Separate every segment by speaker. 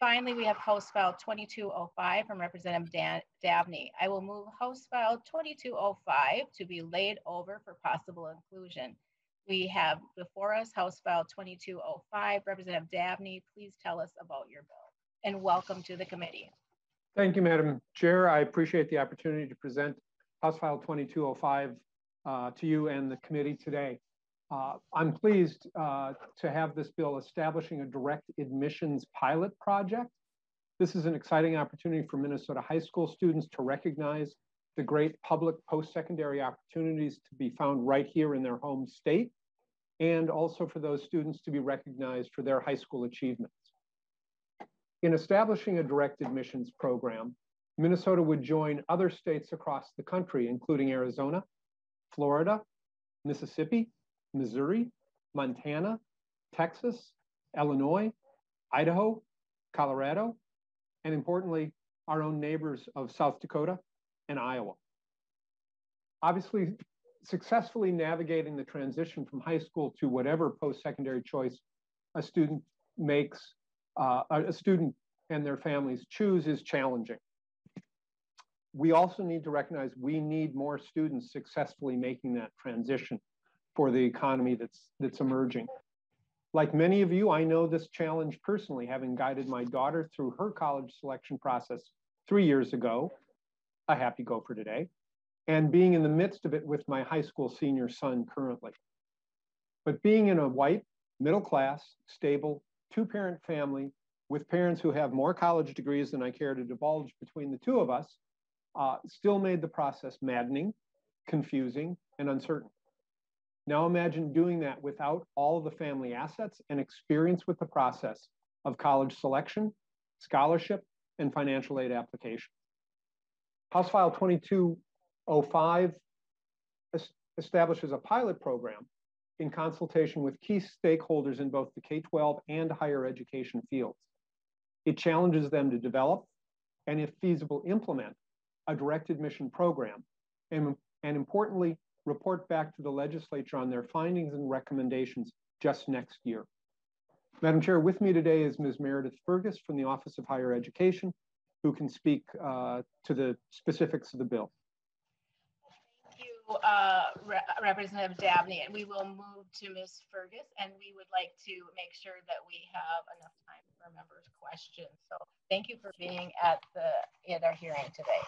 Speaker 1: finally, we have House File 2205 from Representative Dan Davnie. I will move House File 2205 to be laid over for possible inclusion. We have before us House File 2205. Representative Davnie, please tell us about your bill and welcome to the committee.
Speaker 2: Thank you, Madam Chair. I appreciate the opportunity to present House File 2205 uh, to you and the committee today. Uh, I'm pleased uh, to have this bill establishing a direct admissions pilot project. This is an exciting opportunity for Minnesota high school students to recognize the great public post-secondary opportunities to be found right here in their home state, and also for those students to be recognized for their high school achievements. In establishing a direct admissions program, Minnesota would join other states across the country, including Arizona, Florida, Mississippi, Missouri, Montana, Texas, Illinois, Idaho, Colorado, and importantly, our own neighbors of South Dakota and Iowa. Obviously, successfully navigating the transition from high school to whatever post-secondary choice a student makes, uh, a student and their families choose is challenging. We also need to recognize we need more students successfully making that transition for the economy that's, that's emerging. Like many of you, I know this challenge personally, having guided my daughter through her college selection process three years ago, a happy gopher today, and being in the midst of it with my high school senior son currently. But being in a white, middle class, stable, two parent family with parents who have more college degrees than I care to divulge between the two of us, uh, still made the process maddening, confusing, and uncertain. Now imagine doing that without all of the family assets and experience with the process of college selection, scholarship, and financial aid application. House File 22 05 establishes a pilot program in consultation with key stakeholders in both the K-12 and higher education fields. It challenges them to develop and if feasible, implement a direct admission program and, and importantly, report back to the legislature on their findings and recommendations just next year. Madam Chair, with me today is Ms. Meredith Fergus from the Office of Higher Education, who can speak uh, to the specifics of the bill
Speaker 1: uh, Re Representative Davnie, and we will move to Ms. Fergus, and we would like to make sure that we have enough time for members' questions. So thank you for being at the at our hearing today.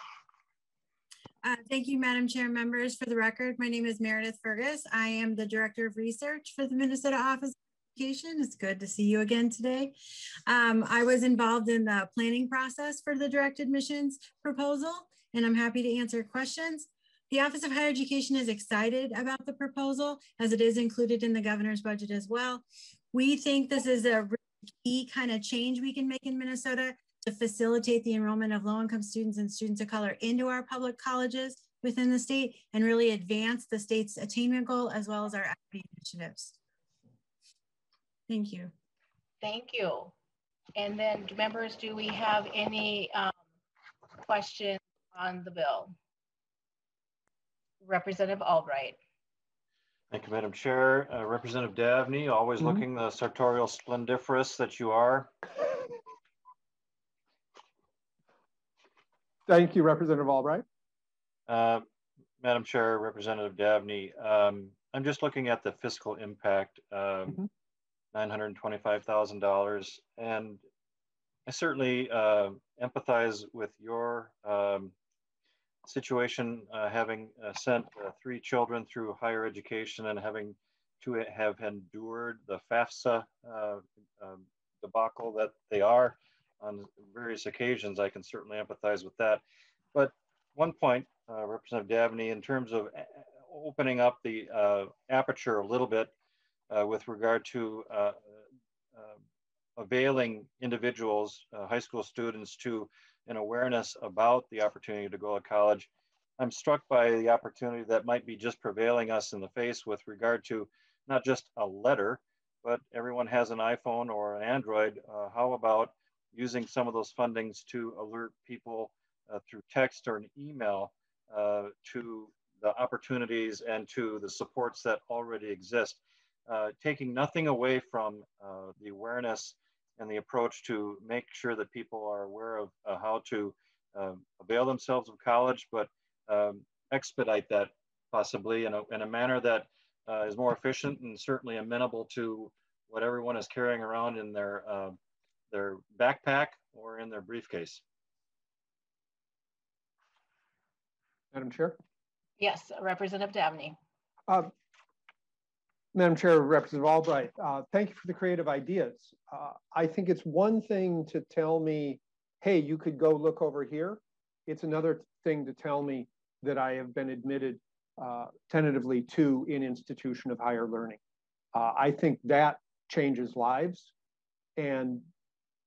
Speaker 3: Uh, thank you, Madam Chair, members. For the record, my name is Meredith Fergus. I am the Director of Research for the Minnesota Office of Education. It's good to see you again today. Um, I was involved in the planning process for the direct admissions proposal, and I'm happy to answer questions. The Office of Higher Education is excited about the proposal as it is included in the governor's budget as well. We think this is a key kind of change we can make in Minnesota to facilitate the enrollment of low-income students and students of color into our public colleges within the state and really advance the state's attainment goal as well as our equity initiatives. Thank you.
Speaker 1: Thank you. And then members, do we have any um, questions on the bill? Representative Albright.
Speaker 4: Thank you, Madam Chair. Uh, Representative Davnie, always mm -hmm. looking the sartorial splendiferous that you are.
Speaker 2: Thank you, Representative Albright.
Speaker 4: Uh, Madam Chair, Representative Davnie, um, I'm just looking at the fiscal impact, um, mm -hmm. $925,000. And I certainly uh, empathize with your um, situation, uh, having uh, sent uh, three children through higher education and having to have endured the FAFSA uh, um, debacle that they are on various occasions, I can certainly empathize with that. But one point, uh, Representative Davnie, in terms of uh, opening up the aperture a little bit with regard to availing individuals, high school students, to an awareness about the opportunity to go to college. I'm struck by the opportunity that might be just prevailing us in the face with regard to not just a letter, but everyone has an iPhone or an Android. Uh, how about using some of those fundings to alert people uh, through text or an email uh, to the opportunities and to the supports that already exist, uh, taking nothing away from uh, the awareness and the approach to make sure that people are aware of uh, how to um, avail themselves of college, but um, expedite that possibly in a, in a manner that uh, is more efficient and certainly amenable to what everyone is carrying around in their, uh, their backpack or in their briefcase.
Speaker 2: Madam Chair?
Speaker 1: Yes, Representative Davnie.
Speaker 2: Uh, Madam Chair, Representative Albright, uh, thank you for the creative ideas. Uh, I think it's one thing to tell me, hey, you could go look over here. It's another thing to tell me that I have been admitted uh, tentatively to an institution of higher learning. Uh, I think that changes lives and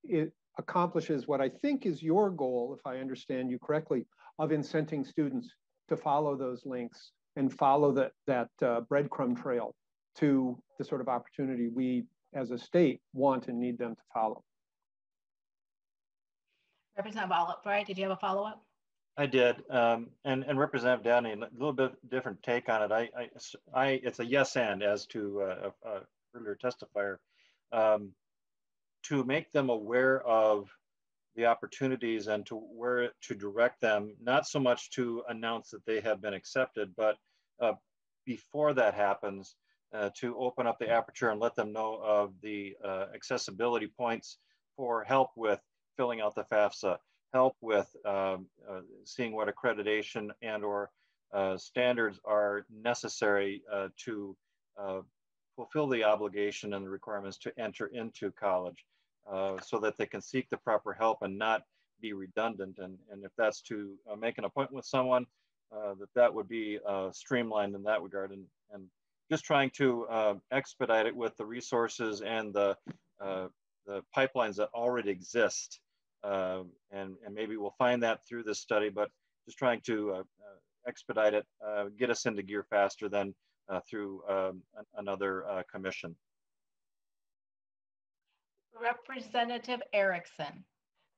Speaker 2: it accomplishes what I think is your goal, if I understand you correctly, of incenting students to follow those links and follow that, that uh, breadcrumb trail to the sort of opportunity we as a state want and need them to follow.
Speaker 1: Representative Albright, did you have a follow-up?
Speaker 4: I did, um, and and Representative Davnie, a little bit different take on it. I, I, I it's a yes and as to uh, a, a earlier testifier, um, to make them aware of the opportunities and to where to direct them, not so much to announce that they have been accepted, but uh, before that happens, uh, to open up the aperture and let them know of the uh, accessibility points for help with filling out the FAFSA, help with um, uh, seeing what accreditation and or uh, standards are necessary uh, to fulfill the obligation and the requirements to enter into college. Uh, so that they can seek the proper help and not be redundant. And, and if that's to uh, make an appointment with someone, uh, that that would be uh, streamlined in that regard. And, and just trying to uh, expedite it with the resources and the, the pipelines that already exist. and, and maybe we'll find that through this study, but just trying to expedite it, get us into gear faster than through um, another commission.
Speaker 1: Representative Erickson.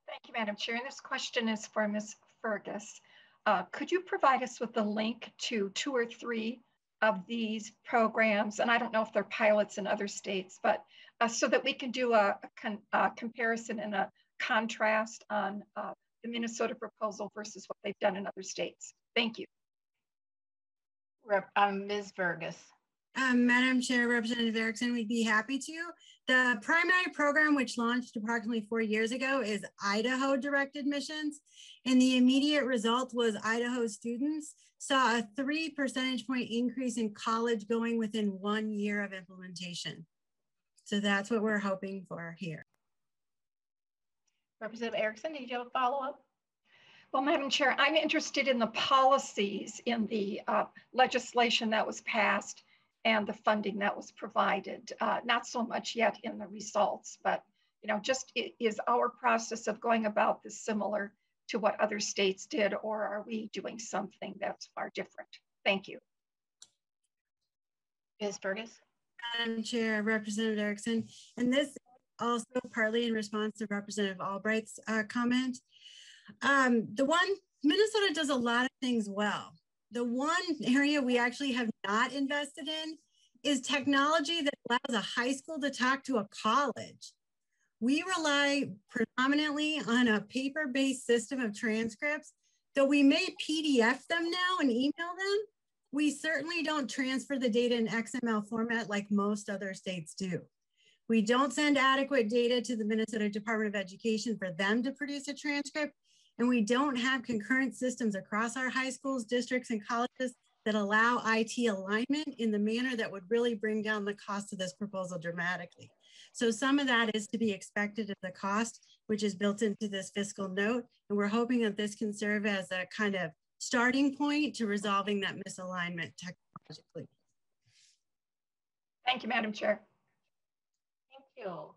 Speaker 5: Thank you, Madam Chair. And this question is for Ms. Fergus. Uh, could you provide us with a link to two or three of these programs? And I don't know if they're pilots in other states, but uh, so that we can do a, a, con a comparison and a contrast on uh, the Minnesota proposal versus what they've done in other states. Thank you.
Speaker 1: Rep, um, Ms. Fergus.
Speaker 3: Um, Madam Chair, Representative Erickson, we'd be happy to. The primary program, which launched approximately four years ago, is Idaho Direct Admissions. And the immediate result was Idaho students saw a three percentage point increase in college going within one year of implementation. So that's what we're hoping for here.
Speaker 1: Representative Erickson, did you have a follow-up?
Speaker 5: Well, Madam Chair, I'm interested in the policies in the uh, legislation that was passed and the funding that was provided. Uh, not so much yet in the results, but you know, just is our process of going about this similar to what other states did, or are we doing something that's far different? Thank you.
Speaker 1: Ms. Fergus.
Speaker 3: Madam Chair, Representative Erickson, and this also partly in response to Representative Albright's uh, comment. Um, the one, Minnesota does a lot of things well. The one area we actually have not invested in is technology that allows a high school to talk to a college. We rely predominantly on a paper-based system of transcripts, though we may PDF them now and email them. We certainly don't transfer the data in XML format like most other states do. We don't send adequate data to the Minnesota Department of Education for them to produce a transcript. And we don't have concurrent systems across our high schools, districts, and colleges that allow IT alignment in the manner that would really bring down the cost of this proposal dramatically. So some of that is to be expected of the cost, which is built into this fiscal note. And we're hoping that this can serve as a kind of starting point to resolving that misalignment technologically.
Speaker 5: Thank you, Madam Chair.
Speaker 1: Thank you.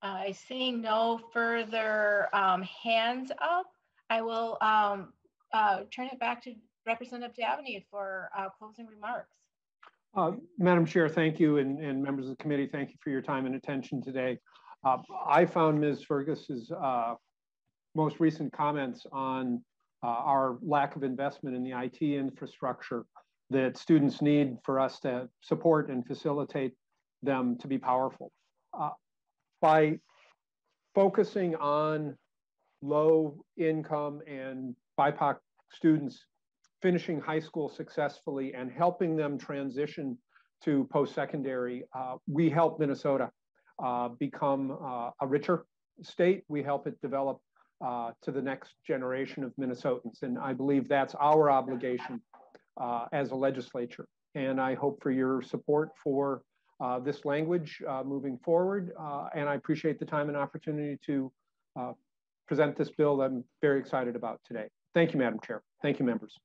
Speaker 1: I uh, seeing no further um, hands up. I will um, uh, turn it back to Representative Davnie for uh, closing remarks.
Speaker 2: Uh, Madam Chair, thank you, and, and, members of the committee, thank you for your time and attention today. Uh, I found Ms. Fergus's uh, most recent comments on uh, our lack of investment in the IT infrastructure that students need for us to support and facilitate them to be powerful. By focusing on low income and BIPOC students finishing high school successfully and helping them transition to post-secondary, uh, we help Minnesota uh, become uh, a richer state. We help it develop uh, to the next generation of Minnesotans. And I believe that's our obligation uh, as a legislature. And I hope for your support for uh, this language moving forward. and I appreciate the time and opportunity to present this bill I'm very excited about today. Thank you, Madam Chair. Thank you, members.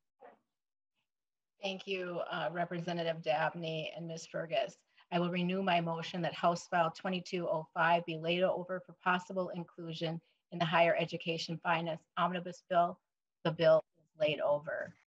Speaker 1: Thank you, uh, Representative Davnie and Ms. Fergus. I will renew my motion that House File 2205 be laid over for possible inclusion in the Higher Education Finance Omnibus Bill. The bill is laid over.